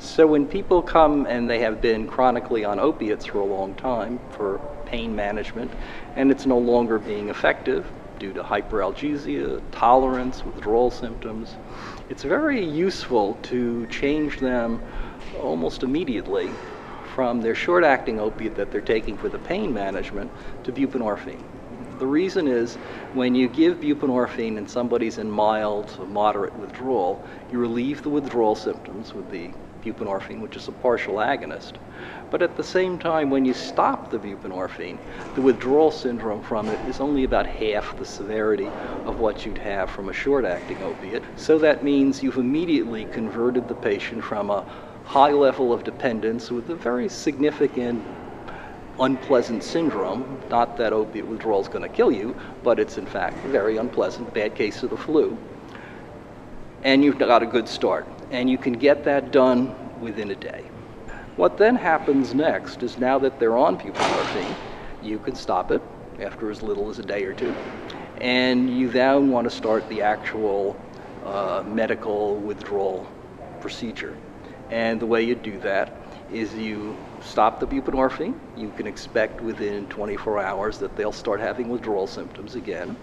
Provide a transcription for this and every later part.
So when people come and they have been chronically on opiates for a long time for pain management, and it's no longer being effective due to hyperalgesia, tolerance, withdrawal symptoms, it's very useful to change them almost immediately from their short-acting opiate that they're taking for the pain management to buprenorphine. The reason is when you give buprenorphine and somebody's in mild to moderate withdrawal, you relieve the withdrawal symptoms with the buprenorphine, which is a partial agonist. But at the same time, when you stop the buprenorphine, the withdrawal syndrome from it is only about half the severity of what you'd have from a short-acting opiate. So that means you've immediately converted the patient from a high level of dependence with a very significant unpleasant syndrome. Not that opiate withdrawal is going to kill you, but it's in fact very unpleasant, bad case of the flu. And you've got a good start. And you can get that done within a day. What then happens next is now that they're on buprenorphine, you can stop it after as little as a day or two. And you then want to start the actual uh, medical withdrawal procedure. And the way you do that is you stop the buprenorphine. You can expect within 24 hours that they'll start having withdrawal symptoms again.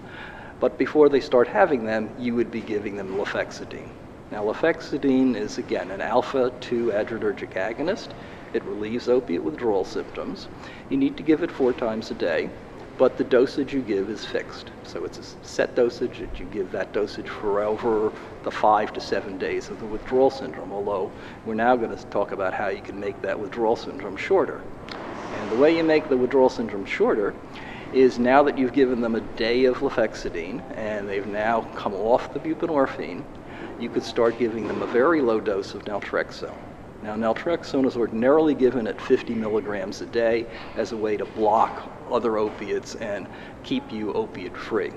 But before they start having them, you would be giving them lofexidine. Now, lofexidine is again an alpha 2 adrenergic agonist. It relieves opiate withdrawal symptoms. You need to give it four times a day but the dosage you give is fixed. So it's a set dosage that you give that dosage for over the five to seven days of the withdrawal syndrome, although we're now going to talk about how you can make that withdrawal syndrome shorter. And the way you make the withdrawal syndrome shorter is now that you've given them a day of lofexidine and they've now come off the buprenorphine, you could start giving them a very low dose of naltrexone. Now, naltrexone is ordinarily given at 50 milligrams a day as a way to block other opiates and keep you opiate free.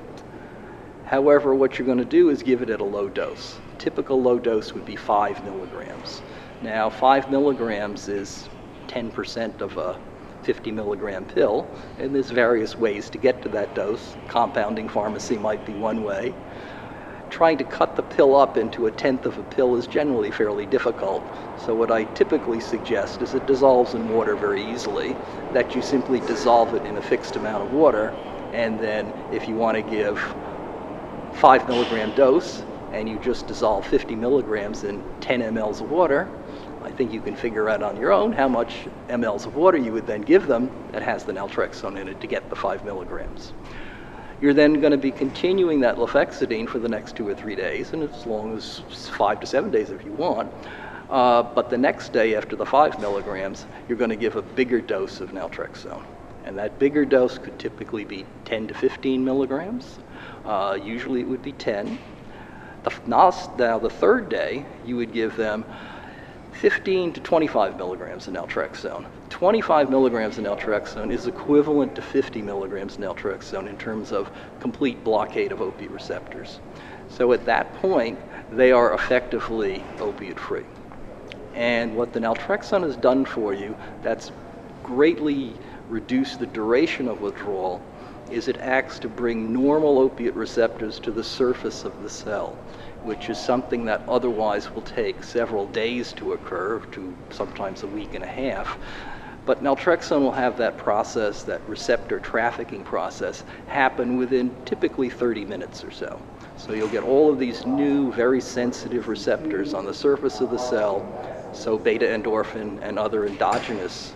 However, what you're going to do is give it at a low dose. Typical low dose would be 5 milligrams. Now, 5 milligrams is 10% of a 50 milligram pill, and there's various ways to get to that dose. Compounding pharmacy might be one way trying to cut the pill up into a tenth of a pill is generally fairly difficult. So what I typically suggest is it dissolves in water very easily, that you simply dissolve it in a fixed amount of water, and then if you want to give 5 milligram dose, and you just dissolve 50 milligrams in 10 mLs of water, I think you can figure out on your own how much mLs of water you would then give them that has the naltrexone in it to get the 5 milligrams. You're then going to be continuing that lofexidine for the next two or three days, and as long as five to seven days if you want. Uh, but the next day, after the five milligrams, you're going to give a bigger dose of naltrexone. And that bigger dose could typically be 10 to 15 milligrams. Uh, usually it would be 10. The, now, the third day, you would give them 15 to 25 milligrams of naltrexone. 25 milligrams of naltrexone is equivalent to 50 milligrams of naltrexone in terms of complete blockade of opiate receptors. So at that point, they are effectively opiate free. And what the naltrexone has done for you, that's greatly reduced the duration of withdrawal, is it acts to bring normal opiate receptors to the surface of the cell which is something that otherwise will take several days to occur, to sometimes a week and a half. But naltrexone will have that process, that receptor trafficking process, happen within typically 30 minutes or so. So you'll get all of these new, very sensitive receptors on the surface of the cell, so beta endorphin and other endogenous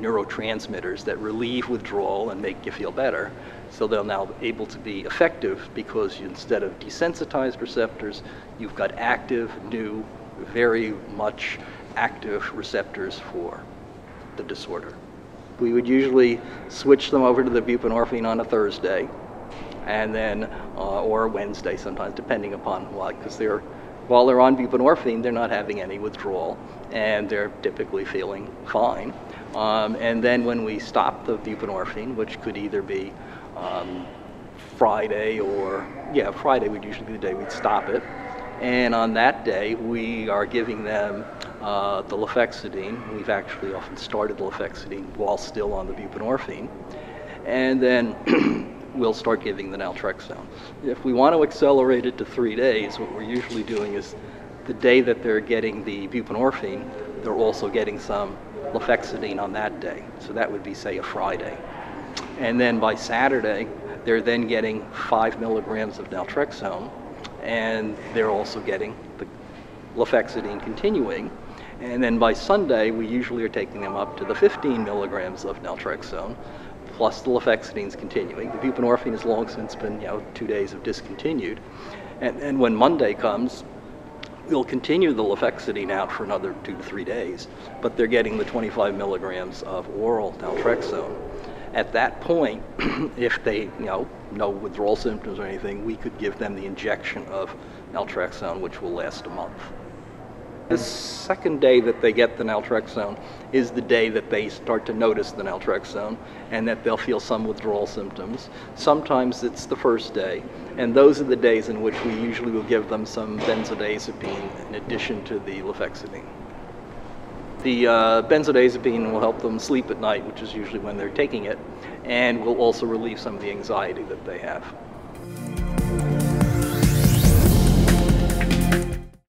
neurotransmitters that relieve withdrawal and make you feel better. So they're now able to be effective because you, instead of desensitized receptors, you've got active, new, very much active receptors for the disorder. We would usually switch them over to the buprenorphine on a Thursday, and then uh, or Wednesday sometimes, depending upon what, because they're while they're on buprenorphine, they're not having any withdrawal, and they're typically feeling fine. Um, and then when we stop the buprenorphine, which could either be um, Friday or, yeah, Friday would usually be the day we'd stop it. And on that day, we are giving them uh, the lofexidine. We've actually often started the lofexidine while still on the buprenorphine. And then we'll start giving the naltrexone. If we want to accelerate it to three days, what we're usually doing is The day that they're getting the buprenorphine, they're also getting some lofexidine on that day. So that would be, say, a Friday. And then by Saturday, they're then getting five milligrams of naltrexone, and they're also getting the lofexidine continuing. And then by Sunday, we usually are taking them up to the 15 milligrams of naltrexone, plus the lofexidine is continuing. The buprenorphine has long since been, you know, two days of discontinued. And, and when Monday comes, we'll continue the lofexidine out for another two to three days, but they're getting the 25 milligrams of oral naltrexone. At that point, if they, you know, no withdrawal symptoms or anything, we could give them the injection of naltrexone, which will last a month. The second day that they get the naltrexone is the day that they start to notice the naltrexone and that they'll feel some withdrawal symptoms. Sometimes it's the first day, and those are the days in which we usually will give them some benzodiazepine in addition to the lofexidine. The uh, benzodiazepine will help them sleep at night, which is usually when they're taking it, and will also relieve some of the anxiety that they have.